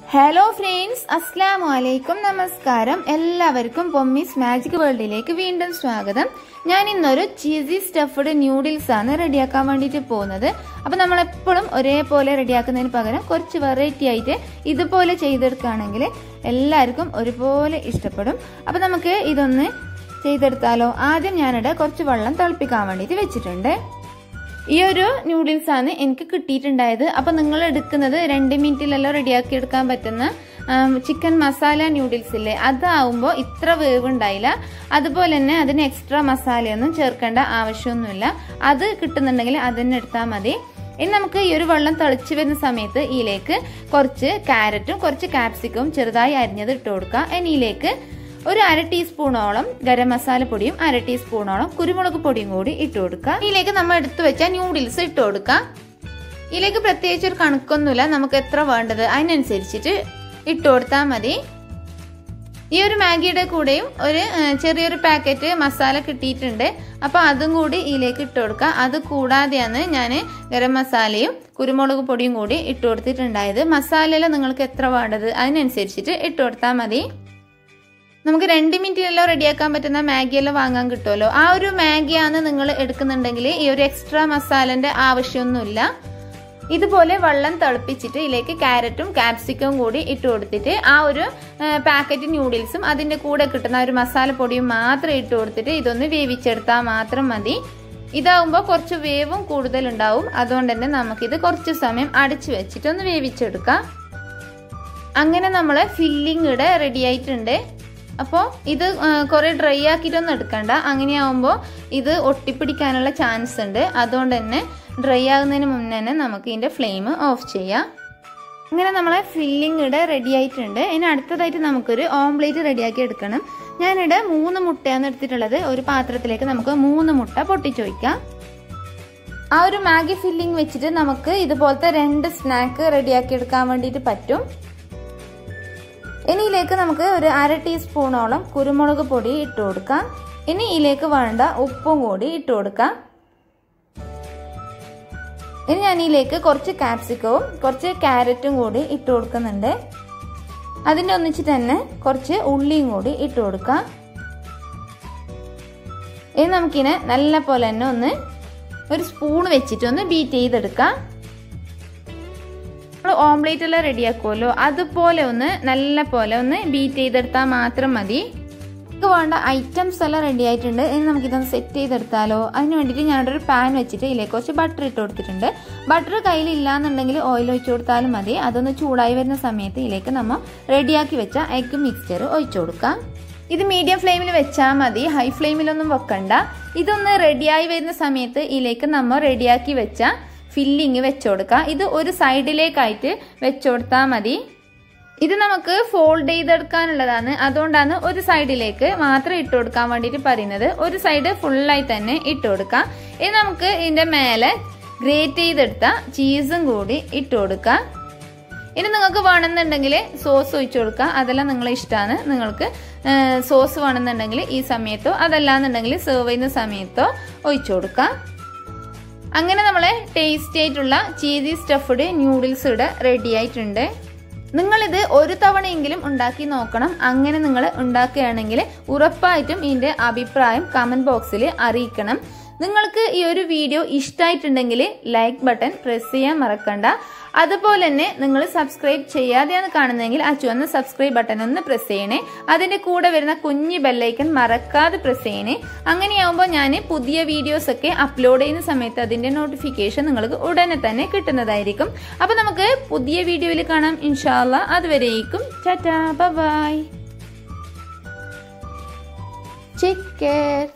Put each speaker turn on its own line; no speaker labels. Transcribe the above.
Hello friends അസ്സാം വലൈക്കും നമസ്കാരം എല്ലാവർക്കും പൊമ്മീസ് മാജിക് വേൾഡിലേക്ക് വീണ്ടും സ്വാഗതം. ഞാൻ ഇന്നൊരു ചീസി സ്റ്റഫ്ഡ് ന്യൂഡിൽസ് ആണ് റെഡിയാക്കാൻ വേണ്ടിയിട്ട് പോകുന്നത്. അപ്പം നമ്മളെപ്പോഴും ഒരേപോലെ റെഡിയാക്കുന്നതിന് പകരം കുറച്ച് വെറൈറ്റി ആയിട്ട് ഇതുപോലെ ചെയ്തെടുക്കുകയാണെങ്കിൽ എല്ലാവർക്കും ഒരുപോലെ ഇഷ്ടപ്പെടും. അപ്പം നമുക്ക് ഇതൊന്ന് ചെയ്തെടുത്താലോ? ആദ്യം ഞാനിവിടെ കുറച്ച് വെള്ളം തിളപ്പിക്കാൻ വേണ്ടിയിട്ട് വെച്ചിട്ടുണ്ട്. ഈ ഒരു നൂഡിൽസ് ആണ് എനിക്ക് കിട്ടിയിട്ടുണ്ടായത്. അപ്പൊ നിങ്ങൾ എടുക്കുന്നത് രണ്ട് മിനിറ്റിലെല്ലാം റെഡിയാക്കി എടുക്കാൻ പറ്റുന്ന ചിക്കൻ മസാല നൂഡിൽസ് ഇല്ലേ? അതാവുമ്പോൾ ഇത്ര വേവ് ഉണ്ടായില്ല അതുപോലെ തന്നെ അതിന് എക്സ്ട്രാ മസാലയൊന്നും ചേർക്കേണ്ട ആവശ്യമൊന്നുമില്ല. അത് കിട്ടുന്നുണ്ടെങ്കിൽ അതിന് എടുത്താൽ മതി. ഇനി നമുക്ക് ഈ ഒരു വെള്ളം തിളച്ച് വരുന്ന സമയത്ത് ഇതിലേക്ക് കുറച്ച് ക്യാരറ്റും കുറച്ച് കാപ്സിക്കവും ചെറുതായി അരിഞ്ഞത് ഇട്ട് കൊടുക്കുക ഇനിയിലേക്ക് ഒരു അര ടീസ്പൂണോളം ഗരം മസാല പൊടിയും അര ടീസ്പൂണോളം കുരുമുളക് പൊടിയും കൂടി ഇട്ട് കൊടുക്കുക. ഇതിലേക്ക് നമ്മൾ എടുത്തു വെച്ച ന്യൂഡിൽസ് ഇട്ട് കൊടുക്കുക. ഇതിലേക്ക് പ്രത്യേകിച്ച് ഒരു കണക്കൊന്നുമില്ല. നമുക്ക് എത്ര വേണ്ടത് അതിനനുസരിച്ചിട്ട് ഇട്ട് കൊടുത്താൽ മതി. ഈ ഒരു മാഗിയുടെ കൂടെയും ഒരു ചെറിയൊരു പാക്കറ്റ് മസാല കിട്ടിയിട്ടുണ്ട്. അപ്പോൾ അതും കൂടി ഇതിലേക്ക് ഇട്ട് കൊടുക്കുക. അത് കൂടാതെയാണ് ഞാൻ ഗരം മസാലയും കുരുമുളക് പൊടിയും കൂടി ഇട്ട് കൊടുത്തിട്ടുണ്ടായത്. മസാലയിൽ നിങ്ങൾക്ക് എത്ര വേണ്ടത് അതിനനുസരിച്ചിട്ട് ഇട്ട് കൊടുത്താൽ മതി. നമുക്ക് രണ്ട് മിനിറ്റിലല്ലോ റെഡിയാക്കാൻ പറ്റുന്ന മാഗിയെല്ലാം വാങ്ങാൻ കിട്ടുമല്ലോ. ആ ഒരു മാഗിയാണ് നിങ്ങൾ എടുക്കുന്നുണ്ടെങ്കിൽ ഈ ഒരു എക്സ്ട്രാ മസാലന്റെ ആവശ്യമൊന്നുമില്ല. ഇതുപോലെ വെള്ളം തിളപ്പിച്ചിട്ട് ഇതിലേക്ക് ക്യാരറ്റും ക്യാപ്സിക്കവും കൂടി ഇട്ട് കൊടുത്തിട്ട് ആ ഒരു പാക്കറ്റ് ന്യൂഡിൽസും അതിന്റെ കൂടെ കിട്ടുന്ന ഒരു മസാലപ്പൊടിയും മാത്രം ഇട്ട് കൊടുത്തിട്ട് ഇതൊന്ന് വേവിച്ചെടുത്താൽ മാത്രം മതി. ഇതാവുമ്പോൾ കുറച്ച് വേവും കൂടുതലുണ്ടാവും. അതുകൊണ്ട് തന്നെ നമുക്കിത് കുറച്ച് സമയം അടിച്ചു വെച്ചിട്ട് ഒന്ന് വേവിച്ചെടുക്കാം. അങ്ങനെ നമ്മൾ ഫില്ലിംഗ് ഇവിടെ റെഡി ആയിട്ടുണ്ട്. അപ്പോൾ ഇത് കുറേ ഡ്രൈ ആക്കിയിട്ടൊന്നും എടുക്കണ്ട. അങ്ങനെയാവുമ്പോൾ ഇത് ഒട്ടിപ്പിടിക്കാനുള്ള ചാൻസ് ഉണ്ട്. അതുകൊണ്ട് തന്നെ ഡ്രൈ ആകുന്നതിന് മുന്നേ തന്നെ നമുക്ക് ഇതിന്റെ ഫ്ലെയിം ഓഫ് ചെയ്യാം. ഇങ്ങനെ നമ്മളെ ഫില്ലിംഗ് ഇവിടെ റെഡി ആയിട്ടുണ്ട്. ഇനി അടുത്തതായിട്ട് നമുക്കൊരു ഓംപ്ലേറ്റ് റെഡിയാക്കി എടുക്കണം. ഞാനിവിടെ മൂന്ന് മുട്ടയാണ് എടുത്തിട്ടുള്ളത്. ഒരു പാത്രത്തിലേക്ക് നമുക്ക് മൂന്ന് മുട്ട പൊട്ടിച്ചു വയ്ക്കാം ആ ഒരു മാഗി ഫില്ലിംഗ് വെച്ചിട്ട് നമുക്ക് ഇതുപോലത്തെ രണ്ട് സ്നാക്ക് റെഡിയാക്കി എടുക്കാൻ വേണ്ടിയിട്ട് പറ്റും. ഇനി ഇതിലേക്ക് നമുക്ക് ഒരു അര ടീസ്പൂണോളം കുരുമുളക് പൊടി ഇട്ട് കൊടുക്കാം. ഇനി ഇതിലേക്ക് വേണ്ട ഉപ്പും കൂടി ഇട്ട് കൊടുക്കാം. ഇനി ഞാൻ ഇതിലേക്ക് കുറച്ച് കാപ്സിക്കവും കുറച്ച് ക്യാരറ്റും കൂടി ഇട്ട് കൊടുക്കുന്നുണ്ട്. അതിന്റെ ഒന്നിച്ച് തന്നെ കുറച്ച് ഉള്ളിയും കൂടി ഇട്ട് കൊടുക്കാം. ഇനി നമുക്കിനെ നല്ല പോലെ തന്നെ ഒന്ന് ഒരു സ്പൂൺ വെച്ചിട്ട് ഒന്ന് ബീറ്റ് ചെയ്തെടുക്കാം. നമ്മൾ ഓംലേറ്റ് എല്ലാം റെഡിയാക്കുമല്ലോ അതുപോലെ ഒന്ന് നല്ല പോലെ ഒന്ന് ബീറ്റ് ചെയ്തെടുത്താൽ മാത്രം മതി. നമുക്ക് വേണ്ട ഐറ്റംസ് എല്ലാം റെഡി ആയിട്ടുണ്ട്. ഇനി നമുക്കിതൊന്ന് സെറ്റ് ചെയ്തെടുത്താലോ? അതിന് വേണ്ടിയിട്ട് ഞാനൊരു ഒരു പാൻ വെച്ചിട്ട് ഇതിലേക്ക് കുറച്ച് ബട്ടർ ഇട്ട് കൊടുത്തിട്ടുണ്ട്. ബട്ടർ കയ്യിലില്ലാന്നുണ്ടെങ്കിൽ ഓയിൽ ഒഴിച്ചു കൊടുത്താലും മതി. അതൊന്ന് ചൂടായി വരുന്ന സമയത്ത് ഇതിലേക്ക് നമ്മൾ റെഡിയാക്കി വെച്ച എഗ് മിക്സ്ചർ ഒഴിച്ചു കൊടുക്കാം. ഇത് മീഡിയം ഫ്ലെയിമിൽ വെച്ചാൽ മതി. ഹൈ ഫ്ലെയിമിലൊന്നും വെക്കണ്ട. ഇതൊന്ന് റെഡിയായി വരുന്ന സമയത്ത് ഇതിലേക്ക് നമ്മൾ റെഡിയാക്കി വെച്ച ഫില്ലിങ് വെച്ചുകൊടുക്കുക. ഇത് ഒരു സൈഡിലേക്കായിട്ട് വെച്ചുകൊടുത്താൽ മതി. ഇത് നമുക്ക് ഫോൾഡ് ചെയ്തെടുക്കാനുള്ളതാണ്. അതുകൊണ്ടാണ് ഒരു സൈഡിലേക്ക് മാത്രം ഇട്ട് കൊടുക്കാൻ വേണ്ടിയിട്ട് പറയുന്നത്. ഒരു സൈഡ് ഫുള്ളായി തന്നെ ഇട്ട് കൊടുക്കാം ഇനി നമുക്ക് ഇതിന്റെ മേലെ ഗ്രേറ്റ് ചെയ്തെടുത്ത ചീസും കൂടി ഇട്ട് കൊടുക്കാം ഇനി നിങ്ങൾക്ക് വേണമെന്നുണ്ടെങ്കിൽ സോസ് ഒഴിച്ചു കൊടുക്കുക. അതെല്ലാം നിങ്ങളെ ഇഷ്ടമാണ്. നിങ്ങൾക്ക് സോസ് വേണമെന്നുണ്ടെങ്കിൽ ഈ സമയത്തോ അതല്ലാന്നുണ്ടെങ്കിൽ സെർവ് ചെയ്യുന്ന സമയത്തോ ഒഴിച്ചു കൊടുക്കാം അങ്ങനെ നമ്മളെ ടേസ്റ്റി ആയിട്ടുള്ള ചീസി സ്റ്റഫ്ഡ് ന്യൂഡിൽസ് ഇവിടെ റെഡി ആയിട്ടുണ്ട്. നിങ്ങളിത് ഒരു തവണയെങ്കിലും ഉണ്ടാക്കി നോക്കണം. അങ്ങനെ നിങ്ങൾ ഉണ്ടാക്കുകയാണെങ്കിൽ ഉറപ്പായിട്ടും ഇതിന്റെ അഭിപ്രായം കമന്റ് ബോക്സിൽ അറിയിക്കണം. നിങ്ങൾക്ക് ഈ ഒരു വീഡിയോ ഇഷ്ടമായിട്ടുണ്ടെങ്കിൽ ലൈക്ക് ബട്ടൺ പ്രസ് ചെയ്യാൻ മറക്കണ്ട. അതുപോലെ തന്നെ നിങ്ങൾ സബ്സ്ക്രൈബ് ചെയ്യാതെയാണ് കാണുന്നതെങ്കിൽ ആ ചുവന്ന സബ്സ്ക്രൈബ് ബട്ടൺ ഒന്ന് പ്രസ് ചെയ്യണേ. അതിന്റെ കൂടെ വരുന്ന കുഞ്ഞ് ബെല്ലൈക്കൺ മറക്കാതെ പ്രസ് ചെയ്യണേ. അങ്ങനെയാവുമ്പോൾ ഞാൻ പുതിയ വീഡിയോസ് ഒക്കെ അപ്ലോഡ് ചെയ്യുന്ന സമയത്ത് അതിന്റെ നോട്ടിഫിക്കേഷൻ നിങ്ങൾക്ക് ഉടനെ തന്നെ കിട്ടുന്നതായിരിക്കും. അപ്പോൾ നമുക്ക് പുതിയ വീഡിയോയിൽ കാണാം. ഇൻഷാല്ല അതുവരേക്കും. Tata bye chicken